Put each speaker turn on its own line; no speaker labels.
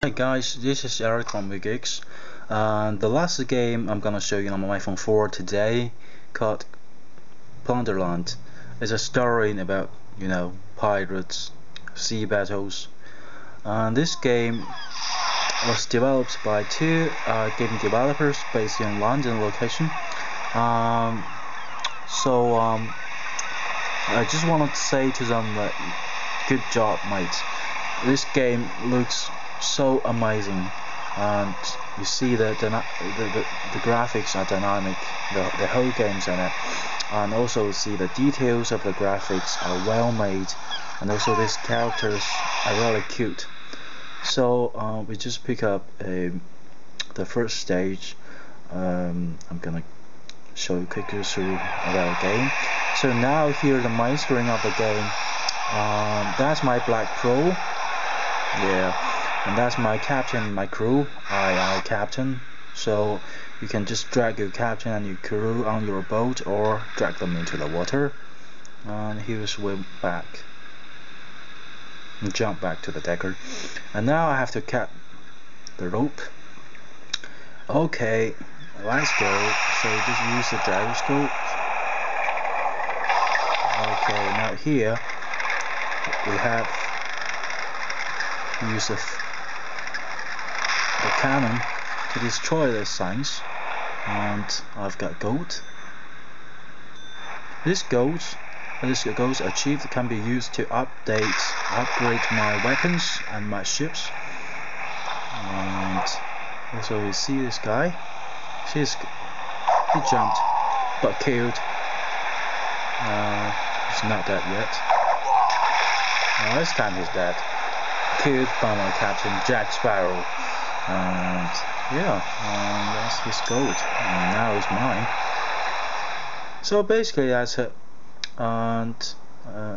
Hi guys, this is Eric from WeGeeks. Uh, the last game I'm gonna show you on my iPhone 4 today called Plunderland. It's a story about, you know, pirates, sea battles. Uh, this game was developed by two uh, game developers based in London location. Um, so um, I just wanted to say to them that good job mate. This game looks so amazing. And you see the the, the, the graphics are dynamic the, the whole game's in it. And also see the details of the graphics are well made. And also these characters are really cute. So uh, we just pick up a, the first stage. Um, I'm gonna show you quickly through about the game. So now here the main screen of the game. Um, that's my black pro. Yeah and that's my captain my crew. I, I captain. So you can just drag your captain and your crew on your boat or drag them into the water. And he will swim back. And jump back to the decker. And now I have to cut the rope. Okay let's go. So just use the gyroscope. Okay now here we have use of cannon to destroy the signs. And I've got gold. This gold this gold achieved can be used to update upgrade my weapons and my ships. And also you see this guy. She's he jumped but killed. Uh, he's not dead yet. This time he's dead. Killed by my captain Jack Sparrow and yeah um, that's his gold. And now it's mine. So basically that's it and uh,